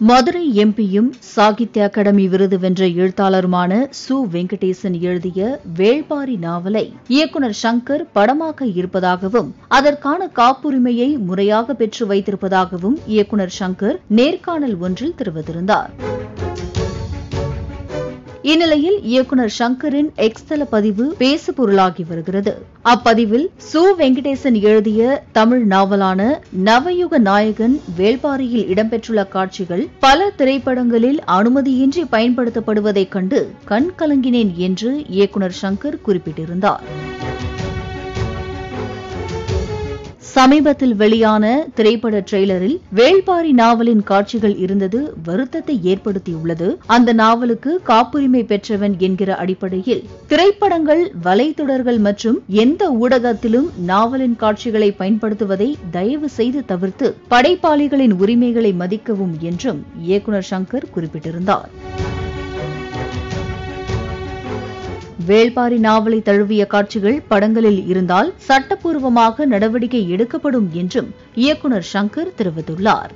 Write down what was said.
மதுரை எம்பியும் சாகித்ய அகாடமி விருது வென்ற எழுத்தாளருமான சு. வெங்கடேசன் எழுதிய வேள்பாரி நாவலை இயக்குநர் சங்கர் படமாக்க இருப்பதாகவும் அதற்கான காப்புரிமையை முறையாக பெற்று வைத்திருப்பதாகவும் இயக்குநர் சங்கர் நேர்காணல் ஒன்றில் தெரிவித்திருந்தாா் இந்நிலையில் இயக்குநர் சங்கரின் எக்ஸ்தல பதிவு பேசுபொருளாகி வருகிறது. அப்பதிவில் சு. வெங்கடேசன் எழுதிய தமிழ் நாவலான நவயுக நாயகன் வேள்பாரியில் இடம்பெற்றுள்ள காட்சிகள் பல திரைப்படங்களில் அனுமதியின்றி பயன்படுத்தப்படுவதைக் கண்டு கண் கலங்கினேன் என்று இயக்குநர் சங்கர் குறிப்பிட்டிருந்தார். சமீபத்தில் வெளியான திரைப்பட ட்ரெய்லரில் வேள்பாரி நாவலின் காட்சிகள் இருந்தது வருத்தத்தை ஏற்படுத்தியுள்ளது. அந்த நாவலுக்கு காப்புரிமை பெற்றவன் என்கிற அடிப்படையில் திரைப்படங்கள் வலைத்தொடர்கள் மற்றும் எந்த ஊடகத்திலும் நாவலின் காட்சிகளை பயன்படுத்துவதை தயவு செய்து தவிர்த்து படைப்பாளிகளின் உரிமைகளை மதிக்கவும் என்றும் இயக்குநர் சங்கர் குறிப்பிட்டிருந்தார். வேள்பாரி நாவலை தழுவிய காட்சிகள் படங்களில் இருந்தால் சட்டப்பூர்வமாக நடவடிக்கை எடுக்கப்படும் என்றும் இயக்குநர் சங்கர் தெரிவித்துள்ளார்.